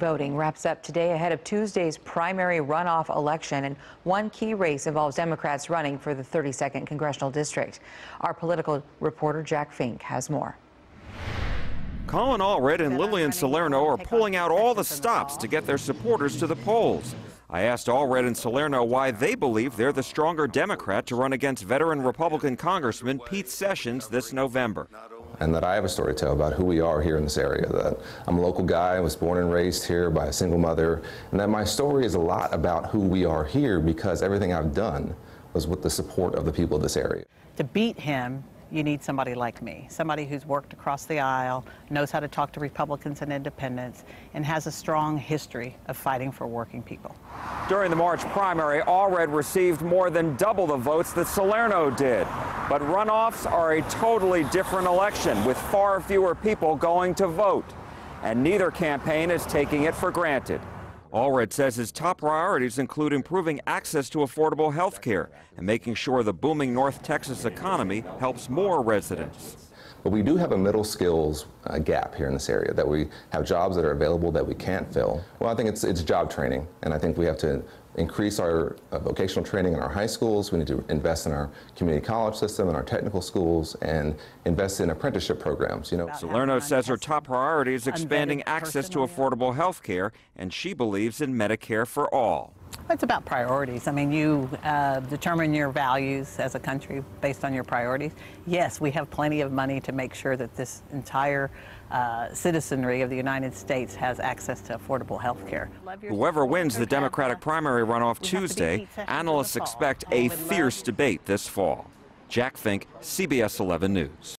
Voting wraps up today ahead of Tuesday's primary runoff election, and one key race involves Democrats running for the 32nd congressional district. Our political reporter Jack Fink has more. Colin Allred and Lillian Salerno are pulling out all the stops to get their supporters to the polls. I asked Allred and Salerno why they believe they're the stronger Democrat to run against veteran Republican Congressman Pete Sessions this November. And that I have a story to tell about who we are here in this area. That I'm a local guy, I was born and raised here by a single mother, and that my story is a lot about who we are here because everything I've done was with the support of the people of this area. To beat him, you need somebody like me, somebody who's worked across the aisle, knows how to talk to Republicans and independents, and has a strong history of fighting for working people. During the March primary, Allred received more than double the votes that Salerno did. But runoffs are a totally different election with far fewer people going to vote. And neither campaign is taking it for granted. Allred says his top priorities include improving access to affordable health care and making sure the booming North Texas economy helps more residents. But we do have a middle skills uh, gap here in this area that we have jobs that are available that we can't fill. Well, I think it's, it's job training, and I think we have to increase our uh, vocational training in our high schools. We need to invest in our community college system and our technical schools and invest in apprenticeship programs. You know, Salerno says her top priority is expanding access to affordable health care, and she believes in Medicare for all. It's about priorities. I mean, you uh, determine your values as a country based on your priorities. Yes, we have plenty of money to make sure that this entire uh, citizenry of the United States has access to affordable health care. Whoever wins the Democratic primary runoff Tuesday, analysts expect a fierce debate this fall. Jack Fink, CBS 11 News.